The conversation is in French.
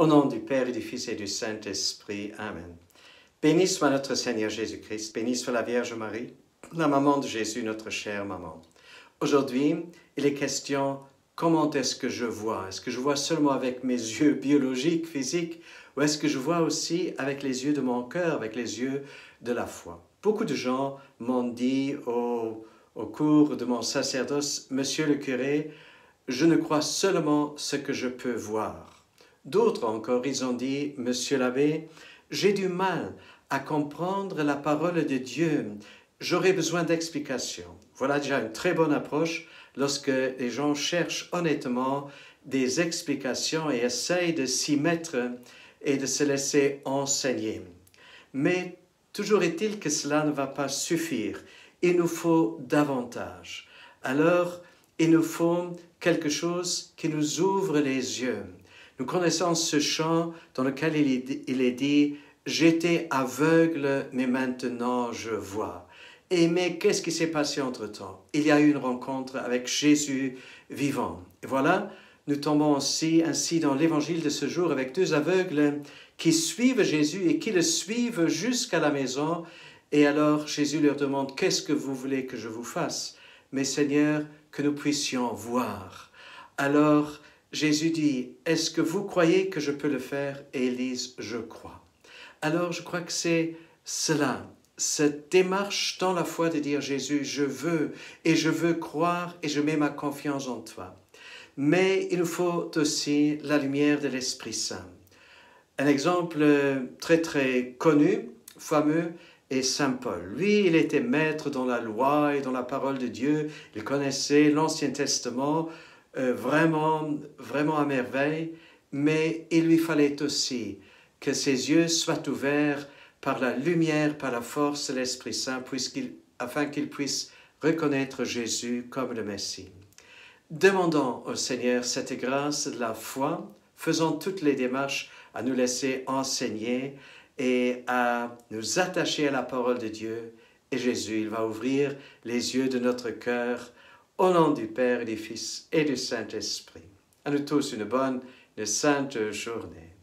Au nom du Père et du Fils et du Saint-Esprit. Amen. Béni soit notre Seigneur Jésus-Christ, béni soit la Vierge Marie, la maman de Jésus, notre chère maman. Aujourd'hui, il est question comment est-ce que je vois? Est-ce que je vois seulement avec mes yeux biologiques, physiques, ou est-ce que je vois aussi avec les yeux de mon cœur, avec les yeux de la foi? Beaucoup de gens m'ont dit au, au cours de mon sacerdoce, Monsieur le curé, je ne crois seulement ce que je peux voir. D'autres encore, ils ont dit, Monsieur l'abbé, j'ai du mal à comprendre la parole de Dieu. J'aurais besoin d'explications. Voilà déjà une très bonne approche lorsque les gens cherchent honnêtement des explications et essayent de s'y mettre et de se laisser enseigner. Mais toujours est-il que cela ne va pas suffire. Il nous faut davantage. Alors, il nous faut quelque chose qui nous ouvre les yeux. Nous connaissons ce chant dans lequel il est dit J'étais aveugle, mais maintenant je vois. Et mais qu'est-ce qui s'est passé entre-temps? Il y a eu une rencontre avec Jésus vivant. Et voilà, nous tombons ainsi dans l'évangile de ce jour avec deux aveugles qui suivent Jésus et qui le suivent jusqu'à la maison. Et alors Jésus leur demande Qu'est-ce que vous voulez que je vous fasse? Mais Seigneur, que nous puissions voir. Alors Jésus dit, Est-ce que vous croyez que je peux le faire? Et disent, Je crois. Alors je crois que c'est cela, cette démarche dans la foi de dire, Jésus, je veux et je veux croire et je mets ma confiance en toi. Mais il nous faut aussi la lumière de l'Esprit Saint. Un exemple très très connu, fameux, est Saint Paul. Lui, il était maître dans la loi et dans la parole de Dieu. Il connaissait l'Ancien Testament, euh, vraiment, vraiment à merveille, mais il lui fallait aussi que ses yeux soient ouverts par la lumière, par la force de l'Esprit Saint, afin qu'il puisse reconnaître Jésus comme le Messie. Demandons au Seigneur cette grâce de la foi, faisons toutes les démarches à nous laisser enseigner et à nous attacher à la parole de Dieu. Et Jésus, il va ouvrir les yeux de notre cœur au nom du Père et du Fils et du Saint-Esprit. À nous tous une bonne, une sainte journée.